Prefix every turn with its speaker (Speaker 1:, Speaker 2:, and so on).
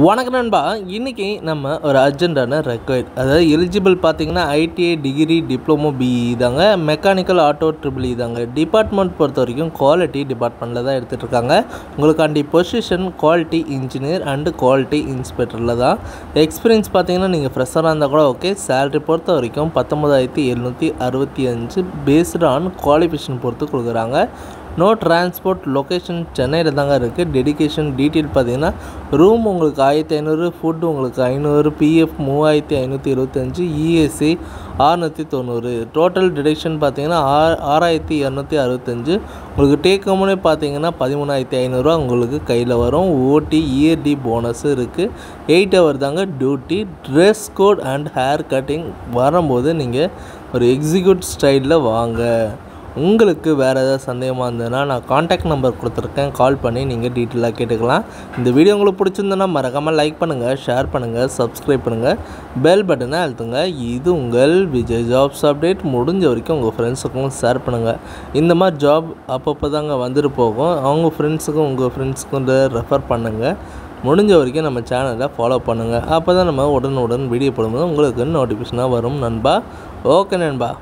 Speaker 1: வணக்கம் நண்பா. இன்றைக்கி நம்ம ஒரு அர்ஜென்டான ரெக்வயர்ட் அதாவது எலிஜிபிள் பார்த்தீங்கன்னா ஐடிஐ டிகிரி டிப்ளமோ பிஇ தாங்க. மெக்கானிக்கல் ஆட்டோ ட்ரிபிள் இ தாங்க. டிபார்ட்மெண்ட் பொறுத்த வரைக்கும் குவாலிட்டி டிபார்ட்மெண்ட்டில் தான் எடுத்துகிட்டு இருக்காங்க. உங்களுக்காண்டி position quality engineer and quality இன்ஸ்பெக்டரில் தான். எக்ஸ்பீரியன்ஸ் பார்த்தீங்கன்னா நீங்கள் ஃப்ரெஷராக இருந்தால் கூட ஓகே சேலரி பொறுத்த வரைக்கும் பத்தொம்பதாயிரத்தி எழுநூற்றி அறுபத்தி அஞ்சு பேஸ்டு ஆன் குவாலிஃபிகேஷன் பொறுத்து கொடுக்குறாங்க. நோ டிரான்ஸ்போர்ட் லொக்கேஷன் சென்னையில் தாங்க இருக்குது டெடிகேஷன் டீட்டெயில் பார்த்தீங்கன்னா ரூம் உங்களுக்கு ஆயிரத்தி ஐநூறு ஃபுட் உங்களுக்கு ஐநூறு பிஎஃப் மூவாயிரத்தி ஐநூற்றி இருபத்தஞ்சி இஎஸ்சி ஆறுநூற்றி தொண்ணூறு. டோட்டல் டிடக்ஷன் பார்த்தீங்கன்னா ஆ ஆறாயிரத்தி இரநூத்தி அறுபத்தஞ்சு. உங்களுக்கு டேக் ஹோம்னே பார்த்தீங்கன்னா பதிமூணாயிரத்தி ஐநூறுரூவா உங்களுக்கு கையில் வரும். ஓடி இயர்டி போனஸும் இருக்குது எயிட் ஹவர் தாங்க duty dress code and hair cutting வரும்போது நீங்கள் ஒரு எக்ஸிக்யூட் ஸ்டைலில் வாங்க. உங்களுக்கு வேறு ஏதாவது சந்தேகமாக இருந்ததுன்னா நான் காண்டாக்ட் நம்பர் கொடுத்துருக்கேன். கால் பண்ணி நீங்கள் டீட்டெயிலாக கேட்டுக்கலாம். இந்த வீடியோ உங்களுக்கு பிடிச்சிருந்ததுன்னா மறக்காமல் லைக் பண்ணுங்கள் ஷேர் பண்ணுங்கள் சப்ஸ்கிரைப் பண்ணுங்கள் பெல் பட்டனை அழுத்துங்க. இது உங்கள் விஜய் ஜாப்ஸ் அப்டேட் முடிஞ்ச வரைக்கும் உங்கள் ஃப்ரெண்ட்ஸுக்கும் ஷேர் பண்ணுங்கள் இந்த மாதிரி ஜாப் அப்பப்போ தாங்க வந்துட்டு போகும். அவங்க ஃப்ரெண்ட்ஸுக்கும் உங்கள் ஃப்ரெண்ட்ஸுக்கும் ரெஃபர் பண்ணுங்கள் முடிஞ்ச வரைக்கும் நம்ம சேனலை ஃபாலோ பண்ணுங்கள் அப்போ தான் நம்ம உடனுடன் வீடியோ போடும்போது உங்களுக்கு நோட்டிஃபிகேஷனாக வரும் நண்பா. ஓகே நண்பா.